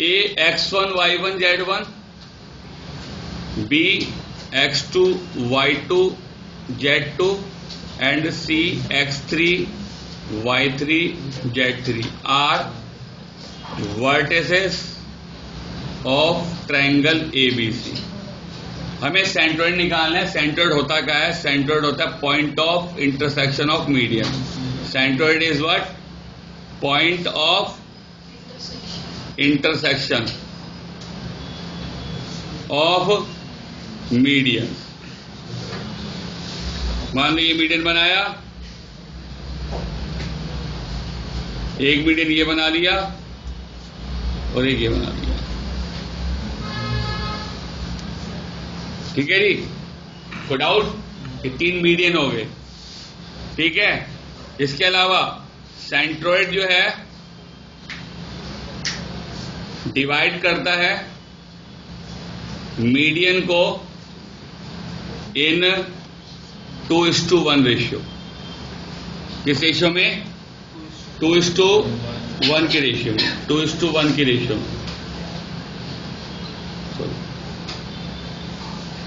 A x one y one z one B x two y two z two and C x three y three C x3 y3 z3 are vertices of triangle ABC हमें centroid निकालना है। Centroid होता क्या है? Centroid होता है point of intersection of medium centroid is what point of intersection of medium मान लो ये मीडियन बनाया। एक मीडियन ये बना लिया और एक ये बना लिया। ठीक है जी? कोई डाउट ये तीन मीडियन हो गए। ठीक है? इसके अलावा सेंट्रोइड जो है डिवाइड करता है मीडियन को in two is to one ratio किस रेशियो में? टू इज़ टू वन के रेशियो में। टू इज़ टू वन के रेशियो में।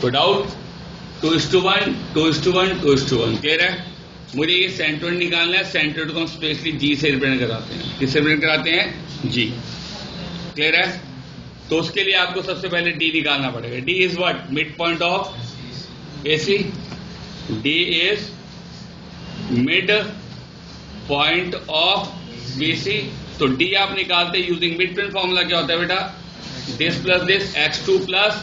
तो doubt two is to one, two is to one, two is to one. Clear है? मुझे ये सेंट्रोइड निकालना है। सेंट्रोइड को हम स्पेशली जी से रिप्रेजेंट कराते हैं। किससे रिप्रेजेंट कराते हैं? जी क्लियर है? तो उसके लिए आपको सबसे पहले डी निकालना पड़ेगा। D is what mid point of AC D is mid point of BC तो डी आप निकालते यूजिंग मिड पॉइंट फॉर्मूला क्या होता है बेटा? This plus this x two plus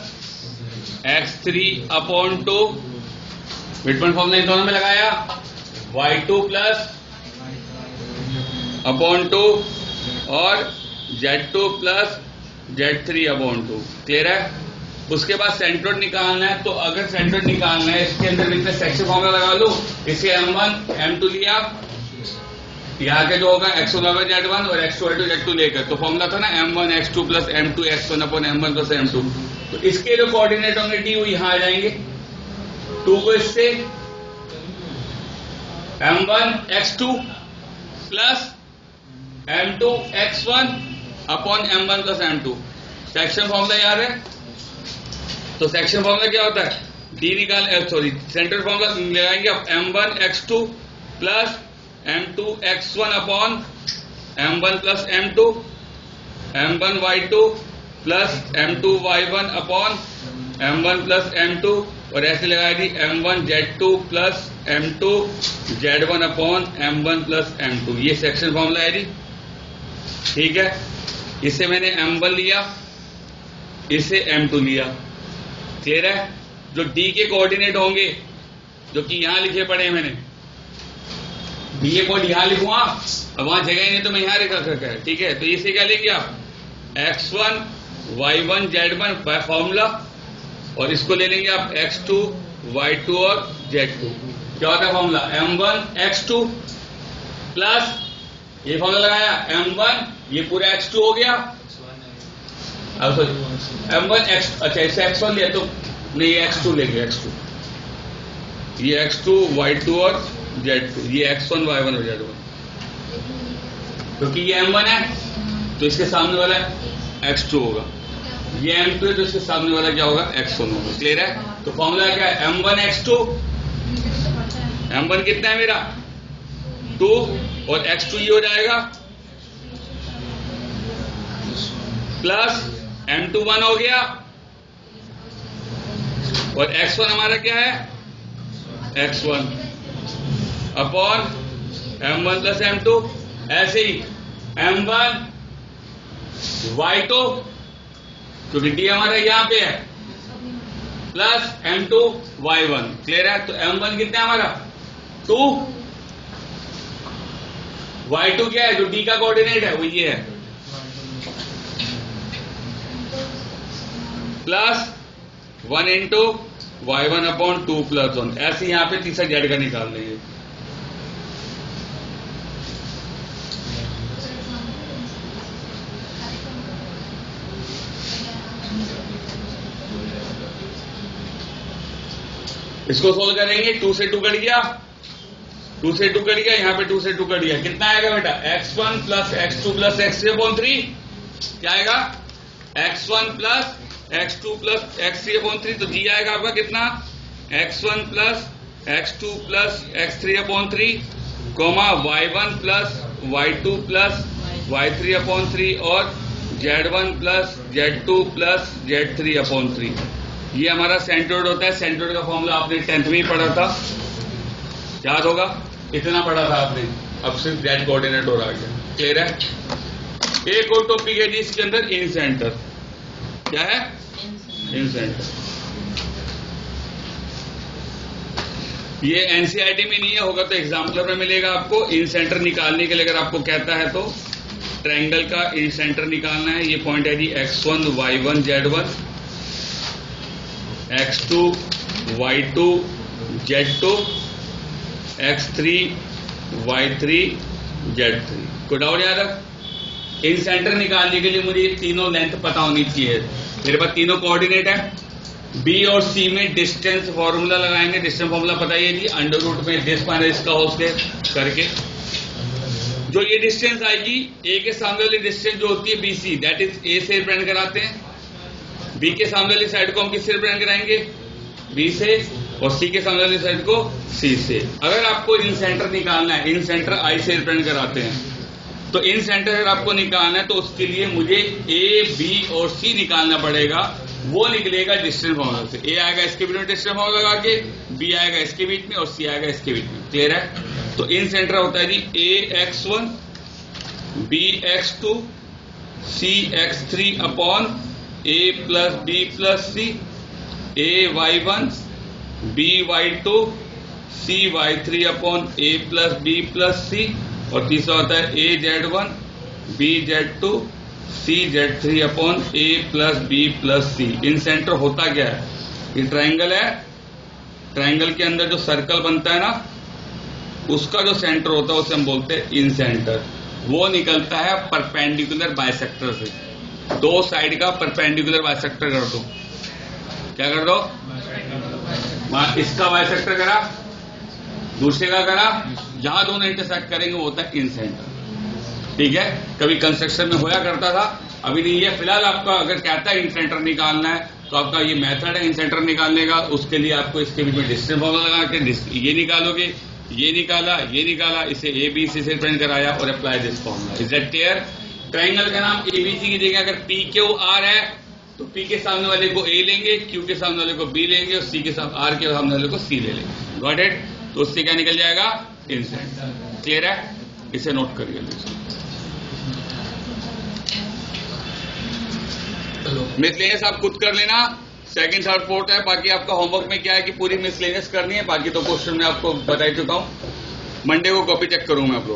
x three upon two mid point formula इन दोनों में लगाया। Y two plus upon two और z two plus z three upon two clear है? उसके बाद सेंट्रोड निकालना है तो अगर सेंट्रोड निकालना है, इसके अंदर लिखते सेक्शन फॉर्मुला लगा लो। इसे एम वन एम टू लिया। यहाँ के जो होगा एक्स वन जेड वन और x two two z two लेकर। तो फॉर्मुला था ना m one x two plus m two x one upon m one plus m two तो इसके जो कोऑर्डिनेट होंगे डी वो यहाँ आ जाएँगे। टू को इससे m one x two plus m two x one upon m one plus m two section formula याद है? तो सेक्शन फॉर्मूला क्या होता है? डी निकाल सॉरी सेंट्रल फॉर्मूला लगाएँगे आप। M one x two plus m two x one upon m one plus m two m one y two plus m two y one upon m one plus m two और ऐसे लगाया थी m one z two plus m two z one upon m one plus m two ये section formula है जी। ठीक है? इसे मैंने एम वन लिया, इसे एम टू लिया। क्लियर है? जो डी के कोऑर्डिनेट होंगे, जो कि यहाँ लिखे पड़े हैं मैंने। डी के कोड यहाँ लिखूँगा अब वहाँ जगह नहीं तो मैं यहाँ लिखा सकता है ठीक है? तो इसे क्या लेंगे आप? X one y one z one by formula और इसको ले लेंगे आप एक्स टू वाई टू और जेड टू क्या होता है formula m one x two plus ये फॉर्मूला लगाया एम वन ये पूरा एक्स टू हो गया। एम वन एक्स अच्छा इसे एक्स वन लिया तो नहीं, ये एक्स टू लेंगे एक्स टू ये एक्स टू वाई टू और जेड टू ये एक्स वन वाई वन और जेड वन क्योंकि ये एम वन है तो इसके सामने वाला एक्स टू होगा। ये एम टू है तो इसके सामने वाला क्या होगा एक्स वन होगा। क्लियर है? तो फॉर्मूला क्या है? M one x two m one कितना है मेरा? टू और एक्स टू ये हो जाएगा प्लस एम टू वन हो गया। और एक्स वन हमारा क्या है? X one upon m one plus m two ऐसे ही। एम वन वाई टू क्योंकि डी हमारा यहाँ पे है। Plus m two y one clear है? तो एम वन कितना हमारा? टू वाई टू क्या है? जो डी का कोऑर्डिनेट है, वो ये है। Plus one into y one upon two plus one. ऐसे यहाँ पे तीसरा जेड का निकाल लेंगे इसको सोल्व करेंगे। टू से टू कट गया। टू से टू कट गया, यहाँ पे टू से टू कट गया। कितना आएगा बेटा? X one plus x two plus x three upon three क्या आएगा? X one plus x two plus x three upon three तो जी आएगा आपका कितना? X one plus x two plus x three upon three comma y one plus y two plus y three upon three और z one plus z two plus z three upon three ये हमारा सेंट्रोड होता है। सेंट्रोड का formula आपने tenth में ही पढ़ा था। याद होगा? इतना पढ़ा था आपने। अब सिर्फ़ जेड कोऑर्डिनेट हो रहा है। क्लियर है? एक और टॉपिक है जी, इसके अंदर इन सेंटर क्या है? इन सेंटर ये एनसीआरटी में नहीं है, होगा तो एग्जाम्पलर में मिलेगा आपको। इन सेंटर निकालने के लिए अगर आपको कहता है तो। ट्रायंगल का इन सेंटर निकालना है। ये पॉइंट है G x one y one z one x two y two z two x three y three z three कोई डाउट याद है इन सेंटर निकालने के लिए मुझे तीनों लेंथ पता होनी चाहिए। मेरे पास तीनों कोऑर्डिनेट है। बी और सी में डिस्टेंस फॉर्मूला लगाएँगे। डिस्टेंस फॉर्मूला बताइए जी अंडर रूट में दिस माइनस इसका हो करके। जो ये डिस्टेंस आएगी ए के सामने वाली डिस्टेंस जो होती है बीसी दैट इज़ ए से रिप्रेजेंट कराते हैं। बी के सामने वाली साइड को हम किससे रिप्रेजेंट कराएँगे? बी से, और सी के सामने वाली साइड को सी से। अगर आपको इन सेंटर निकालना है इन सेंटर आई से रिप्रेजेंट कराते हैं तो इन सेंटर अगर आपको निकालना है तो उसके लिए मुझे ए बी और सी निकालना पड़ेगा। वो निकलेगा डिस्टेंस फॉर्मूला से। ए आएगा इसके बीच में डिस्टेंस फॉर्मूला लगा के बी आएगा इसके बीच में और सी आएगा इसके बीच में। क्लियर है? तो इन सेंटर होता है जी A x one B x two C x three upon A plus B plus C A y one B y two C y three upon A plus B plus C और तीसरा होता है A z one B z two C z three upon A plus B plus C incentre होता क्या है? ये triangle है। Triangle के अंदर जो सर्कल बनता है ना उसका जो सेंटर होता है उसे हम बोलते हैं इन सेंटर वो निकलता है परपेंडिकुलर बायसेक्टर से। दो साइड का परपेंडिकुलर बायसेक्टर कर दो। क्या कर दो? इसका बायसेक्टर करा। दूसरे का करा, जहाँ दोनों इंटरसेक्ट करेंगे, वो होता है इन सेंटर। ठीक है? कभी कंस्ट्रक्शन में होया करता था, अभी नहीं है। फ़िलहाल आपका अगर कहता है इन सेंटर निकालना है तो आपका ये मेथड है इन सेंटर निकालने का। उसके लिए आपको इसके बीच में डिस्टेंस फॉर्मूला लगा के ये निकालोगे, ये निकाला ये निकाला, इसे ए बी सी से प्रिंट कराया और apply this formula is that clear triangle का नाम एबीसी की जगह अगर पी क्यू आर है तो पी के सामने वाले को ए लेंगे क्यू के सामने वाले को बी लेंगे और सी के सामने आर के सामने वाले को सी ले लेंगे। गॉट इट तो उससे क्या निकल जाएगा? इंसेंट क्लियर है? इसे नोट करिए। मिसलेनियस आप खुद कर लेना। सेकंड थर्ड फोर्थ है। बाकी आपका होमवर्क में क्या है कि पूरी मिसलेनियस करनी है? बाकी तो क्वेश्चन मैं आपको बताई चुका हूँ। मंडे को कॉपी चेक करूँगा आप लोग